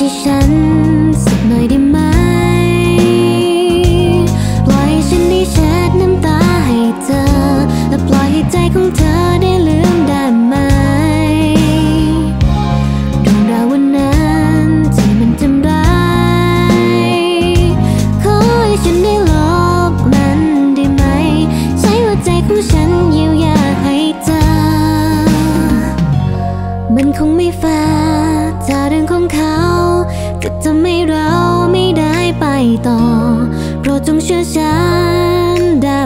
ที่ฉันสักหน่อยได้ไหม ก็จะไม่เราไม่ได้ไปต่อ โปรดจงเชื่อฉันได้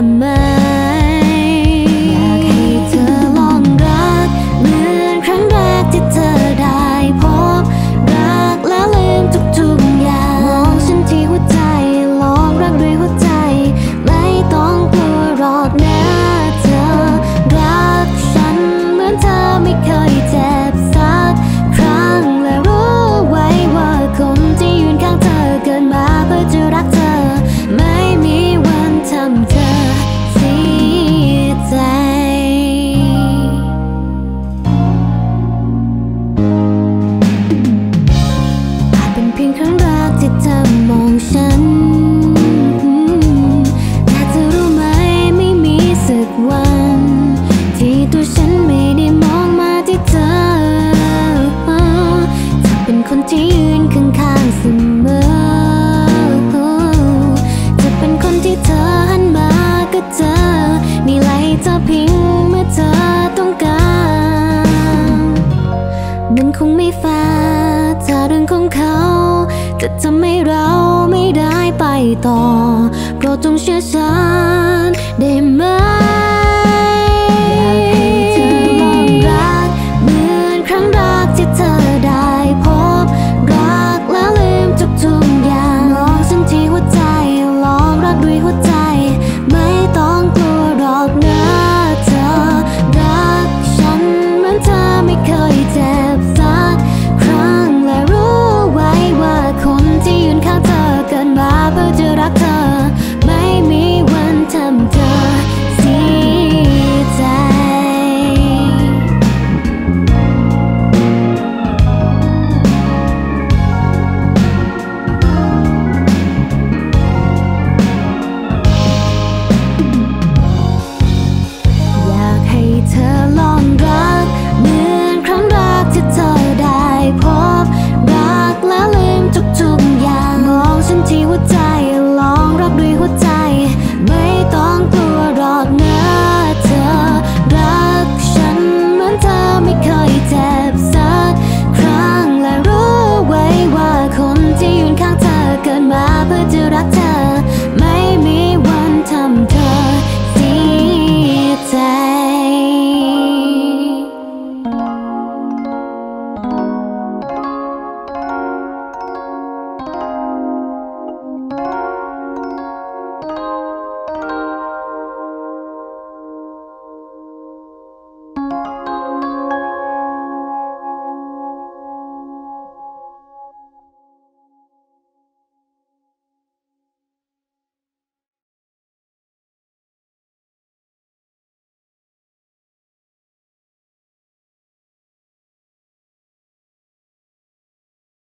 ของเขา จะทำให้เราไม่ได้ไปต่อ โปรดจงเชื่อฉันได้ไหม